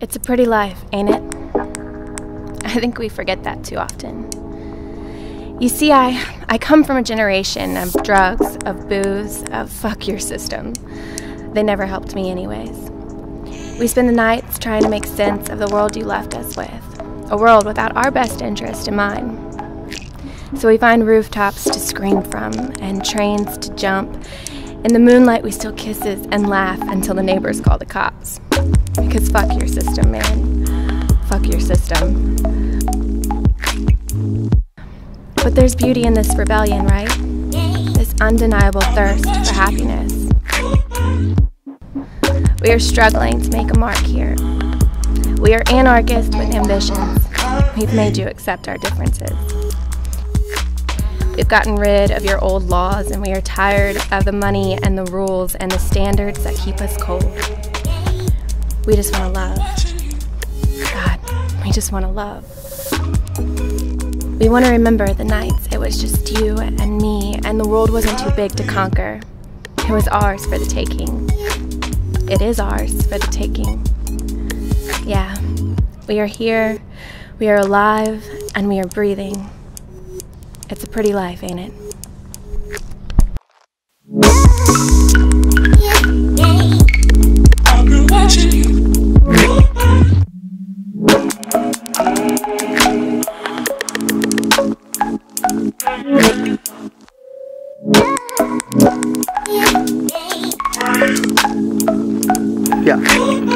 It's a pretty life, ain't it? I think we forget that too often. You see, I, I come from a generation of drugs, of booze, of fuck your system. They never helped me, anyways. We spend the nights trying to make sense of the world you left us with, a world without our best interest in mind. So we find rooftops to scream from and trains to jump. In the moonlight, we steal kisses and laugh until the neighbors call the cops. Because fuck your system, man. Fuck your system. But there's beauty in this rebellion, right? This undeniable thirst for happiness. We are struggling to make a mark here. We are anarchists with ambitions. We've made you accept our differences. We've gotten rid of your old laws and we are tired of the money and the rules and the standards that keep us cold. We just want to love. God, we just want to love. We want to remember the nights it was just you and me, and the world wasn't too big to conquer. It was ours for the taking. It is ours for the taking. Yeah, we are here, we are alive, and we are breathing. It's a pretty life, ain't it? Yeah.